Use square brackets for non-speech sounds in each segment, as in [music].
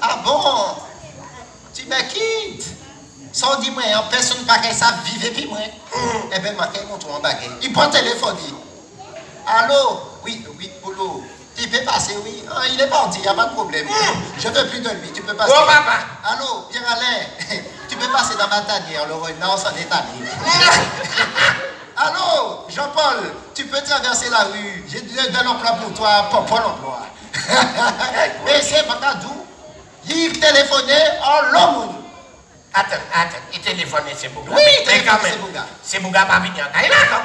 Ah bon? Tu me quittes? Sans dire moi, personne pas qu'elle ça vive puis moi. Eh bien, ma mon tour en baguette. Il prend le téléphone, dit. Allô? Oui, oui, boulot. Tu peux passer, oui. Ah, il est parti, il n'y a pas de problème. Je veux plus de lui, tu peux passer. Oh, papa. Allô, bien Alain. [laughs] tu peux passer dans ma tanière, le renard s'en est allé. Allô, Jean-Paul, tu peux traverser la rue. J'ai de l'emploi pour toi, pas pour l'emploi. [laughs] [laughs] Mais c'est pas cadeau. Il téléphonait en l'homme. Attends, attends, il téléphone, c'est Bouga. Oui, quand même, c'est Bouga. C'est Bouga pas venu en Kaila, quand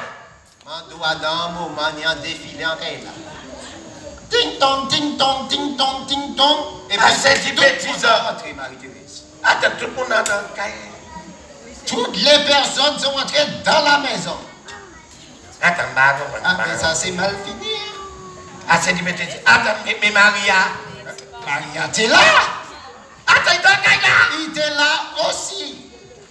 Mando Adam, moment, il un défilé en Kaila. Ting tong, ting tong, ting tong, ting tong. Et Ah, c'est du tout le monde bêtise. Marie-Thérèse. Attends, tout le monde a dans le cahier. Toutes les personnes sont entrées dans la maison. Attends, bah, non, Ah, mais non. ça c'est mal fini. Ah, c'est du bêtise. Attends, mais, mais Maria. Maria, t'es là? Il était là aussi.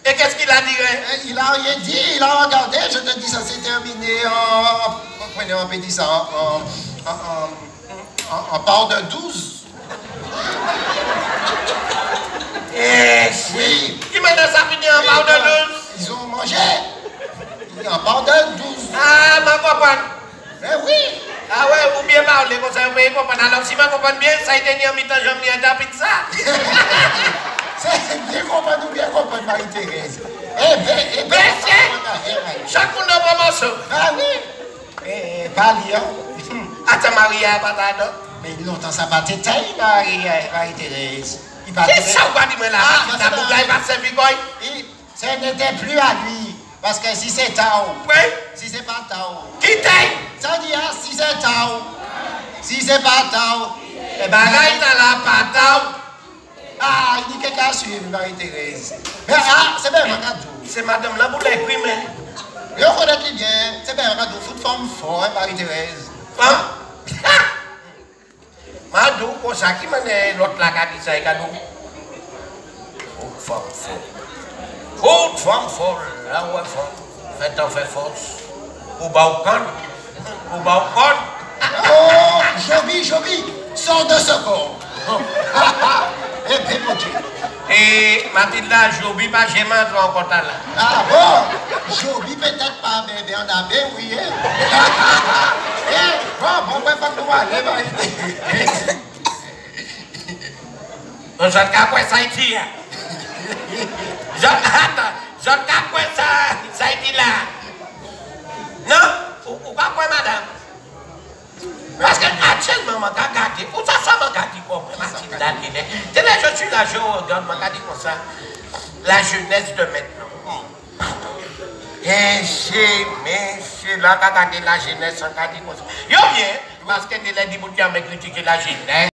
Et qu'est-ce qu'il a dit? Euh, Il a rien dit, il a regardé, je te dis, ça s'est terminé en. Prenez un petit ça, en. en, en, part de 12. Eh, Oui. Qui m'a ça fini en part de douze? Ils ont mangé. En part de 12. Ah, ma comprendre. Mais oui. Ah ouais, ou bien parler comme ça, vous pouvez comprendre. Alors, si je comprends bien, ça a été ni en mi-temps, me dis à pizza. [laughs] C'est bien compris, nous bien compris, Marie-Thérèse. Eh bien, eh bien. Merci. Chaque monde a un morceau. Ah oui. Eh, Bali, hein. Attends, Maria, patate. Mais longtemps ça taille, Marie- Marie-Thérèse. Que ça, vous va dire, là? Ah, La c'est boucle pas- est pas servi, quoi? Ce n'était plus à lui. Parce que si c'est Tao, Oui. si c'est pas Tao, Qui ça dit ah, si c'est Tao, si c'est pas Tao, Eh ben, là, il a la patate. ah, à suivre, Marie-Thérèse. Mais ah, c'est bien. C'est madame la boule imprimée. Je connais bien, c'est bien, regarde tout. Foot forme fort, hein, Marie-Thérèse. Femme? Madou, pour ça, qui m'a l'autre là qui a dit ça. Haute femme folle. Haute femme folle. Là où folle. Faites en fait force. Au balcon. Au balcon. Oh, Joby, Joby, sors de ce corps. Et Mathilda, j'oublie pas, j'ai mal encore là. Ah bon, Joby peut-être pas, mais on a bien oui. Eh, bon, bon, que nous aller, Marie-Thérèse. Je ne sais pas ça hein. Je attends, je ne sais pas quoi ça, là. Non, ou, ou pas quoi, madame? Parce que actuellement, je vais regarder. Où ça, ça m'a regardé comme Mathilda Guinet. Dès là, je suis là, je regarde, je regarde comme ça? La jeunesse de maintenant. Et c'est, mais c'est là, regarder la jeunesse, regarder comme ça? Yo bien, parce que dès là, dit, vous me critiquer la jeunesse.